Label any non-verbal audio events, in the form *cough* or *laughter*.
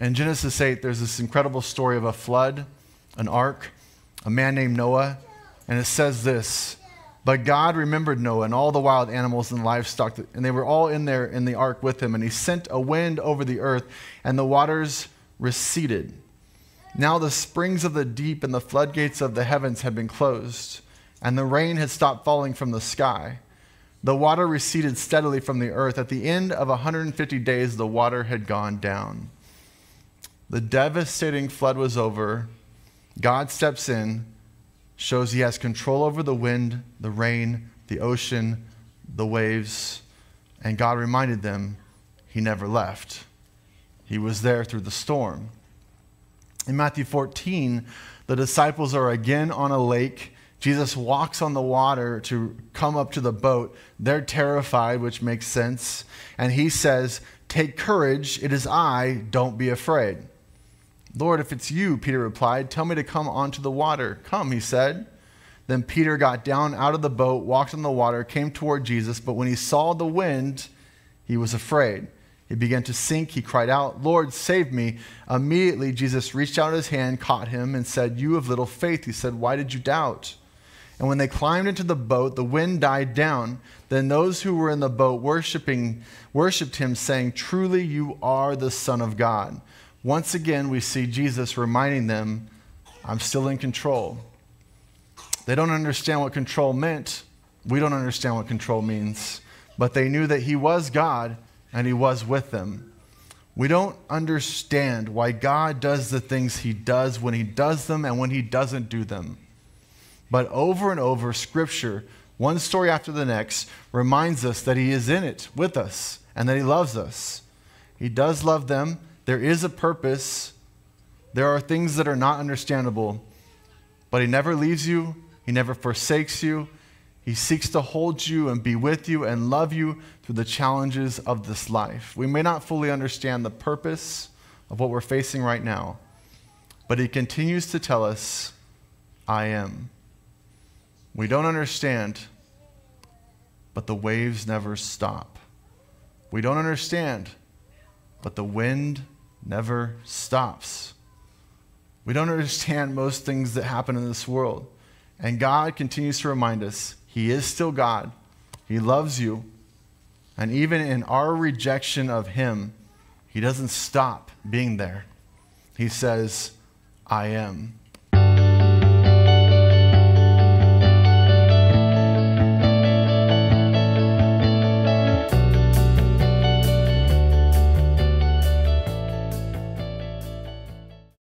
In Genesis 8, there's this incredible story of a flood, an ark, a man named Noah, and it says this But God remembered Noah and all the wild animals and livestock, and they were all in there in the ark with him, and he sent a wind over the earth, and the waters receded. Now the springs of the deep and the floodgates of the heavens had been closed, and the rain had stopped falling from the sky. The water receded steadily from the earth. At the end of 150 days, the water had gone down. The devastating flood was over. God steps in, shows he has control over the wind, the rain, the ocean, the waves, and God reminded them he never left. He was there through the storm. In Matthew 14, the disciples are again on a lake. Jesus walks on the water to come up to the boat. They're terrified, which makes sense. And he says, Take courage, it is I, don't be afraid. Lord, if it's you, Peter replied, tell me to come onto the water. Come, he said. Then Peter got down out of the boat, walked on the water, came toward Jesus, but when he saw the wind, he was afraid. He began to sink. He cried out, Lord, save me. Immediately, Jesus reached out his hand, caught him, and said, You have little faith. He said, Why did you doubt? And when they climbed into the boat, the wind died down. Then those who were in the boat worshiping, worshiped him, saying, Truly, you are the Son of God. Once again, we see Jesus reminding them, I'm still in control. They don't understand what control meant. We don't understand what control means. But they knew that he was God and he was with them. We don't understand why God does the things he does when he does them and when he doesn't do them. But over and over, Scripture, one story after the next, reminds us that he is in it with us and that he loves us. He does love them. There is a purpose. There are things that are not understandable, but he never leaves you, he never forsakes you. He seeks to hold you and be with you and love you through the challenges of this life. We may not fully understand the purpose of what we're facing right now, but He continues to tell us, I am. We don't understand, but the waves never stop. We don't understand, but the wind never stops. We don't *laughs* understand most things that happen in this world. And God continues to remind us he is still God. He loves you. And even in our rejection of Him, He doesn't stop being there. He says, I am.